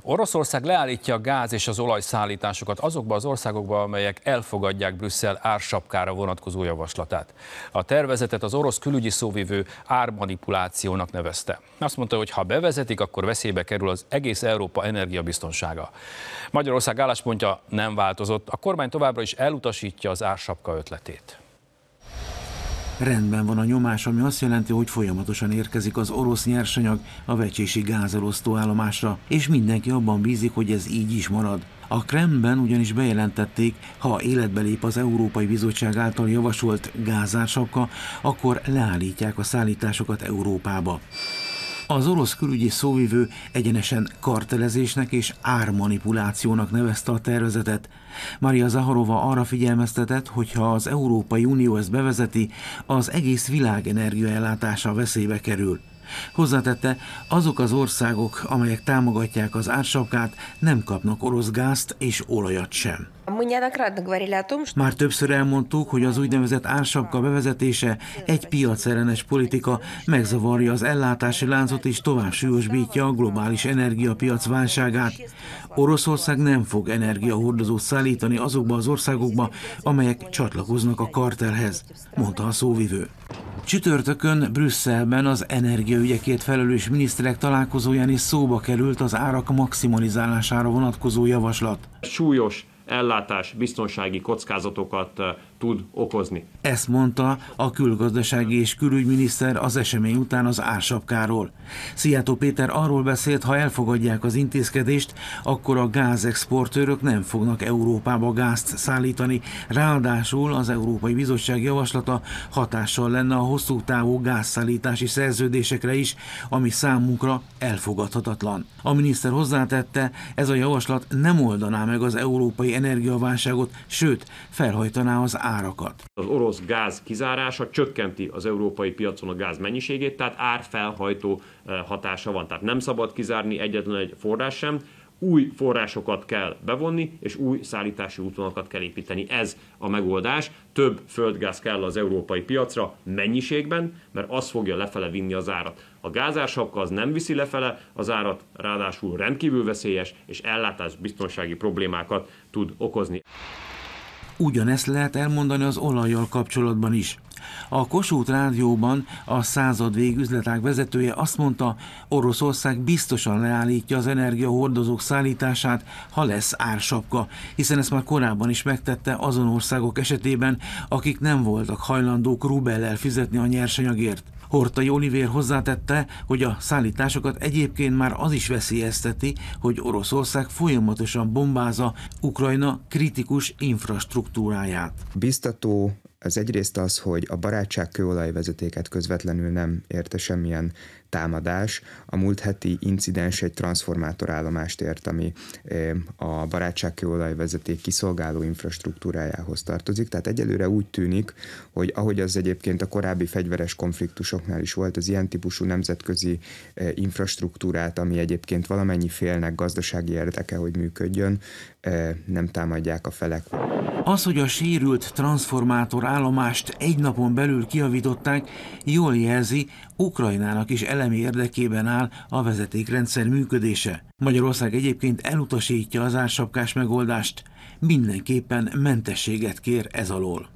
Oroszország leállítja a gáz és az olajszállításokat azokba az országokba, amelyek elfogadják Brüsszel ársapkára vonatkozó javaslatát. A tervezetet az orosz külügyi szóvivő ármanipulációnak nevezte. Azt mondta, hogy ha bevezetik, akkor veszélybe kerül az egész Európa energiabiztonsága. Magyarország álláspontja nem változott, a kormány továbbra is elutasítja az ársapka ötletét. Rendben van a nyomás, ami azt jelenti, hogy folyamatosan érkezik az orosz nyersanyag a vecsési gázelosztó állomásra, és mindenki abban bízik, hogy ez így is marad. A Kremben ugyanis bejelentették, ha életbe lép az Európai Bizottság által javasolt gázársapka, akkor leállítják a szállításokat Európába. Az orosz külügyi szóvivő egyenesen kartelezésnek és ármanipulációnak nevezte a tervezetet. Maria Zaharova arra figyelmeztetett, hogy ha az Európai Unió ezt bevezeti, az egész világ energiaellátása veszélybe kerül. Hozzátette, azok az országok, amelyek támogatják az ársapkát, nem kapnak orosz gázt és olajat sem. Már többször elmondtuk, hogy az úgynevezett ársapka bevezetése egy piacellenes politika megzavarja az ellátási láncot és tovább súlyosbítja a globális energiapiac válságát. Oroszország nem fog energiahordozót szállítani azokba az országokba, amelyek csatlakoznak a kartelhez, mondta a szóvivő. Csütörtökön Brüsszelben az energiaügyekért felelős miniszterek találkozóján is szóba került az árak maximalizálására vonatkozó javaslat. Súlyos ellátás biztonsági kockázatokat eh, tud okozni. Ezt mondta a külgazdasági és külügyminiszter az esemény után az ársapkáról. Szijjátó Péter arról beszélt, ha elfogadják az intézkedést, akkor a gázexportőrök nem fognak Európába gázt szállítani. Ráadásul az Európai Bizottság javaslata hatással lenne a hosszú távú gázszállítási szerződésekre is, ami számunkra elfogadhatatlan. A miniszter hozzátette, ez a javaslat nem oldaná meg az európai energiaválságot, sőt, felhajtaná az árakat. Az orosz gáz kizárása csökkenti az európai piacon a gáz mennyiségét, tehát árfelhajtó eh, hatása van. Tehát nem szabad kizárni egyetlen egy forrás sem, új forrásokat kell bevonni, és új szállítási útvonalat kell építeni. Ez a megoldás. Több földgáz kell az európai piacra mennyiségben, mert az fogja lefele vinni az árat. A gázársapka az nem viszi lefele az árat, ráadásul rendkívül veszélyes, és ellátás biztonsági problémákat tud okozni. Ugyanezt lehet elmondani az olajjal kapcsolatban is. A Kossuth Rádióban a századvég üzletág vezetője azt mondta, Oroszország biztosan leállítja az energiahordozók szállítását, ha lesz ársapka, hiszen ezt már korábban is megtette azon országok esetében, akik nem voltak hajlandók rubellel fizetni a nyersanyagért. Hortai Olivér hozzátette, hogy a szállításokat egyébként már az is veszélyezteti, hogy Oroszország folyamatosan bombázza Ukrajna kritikus infrastruktúráját. Biztató az egyrészt az, hogy a barátság kőolajvezetéket közvetlenül nem érte semmilyen támadás. A múlt heti incidens egy transformátorállomást ért, ami a barátság kőolajvezeték kiszolgáló infrastruktúrájához tartozik. Tehát egyelőre úgy tűnik, hogy ahogy az egyébként a korábbi fegyveres konfliktusoknál is volt, az ilyen típusú nemzetközi infrastruktúrát, ami egyébként valamennyi félnek gazdasági érdeke, hogy működjön, nem támadják a felek. Az, hogy a sérült transformátor állomást egy napon belül kiavították, jól jelzi, Ukrajnának is elemi érdekében áll a vezetékrendszer működése. Magyarország egyébként elutasítja az ársapkás megoldást, mindenképpen mentességet kér ez alól.